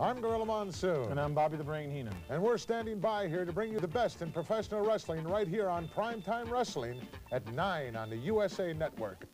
I'm Gorilla Monsoon. And I'm Bobby the Brain Heenan. And we're standing by here to bring you the best in professional wrestling right here on Primetime Wrestling at 9 on the USA Network.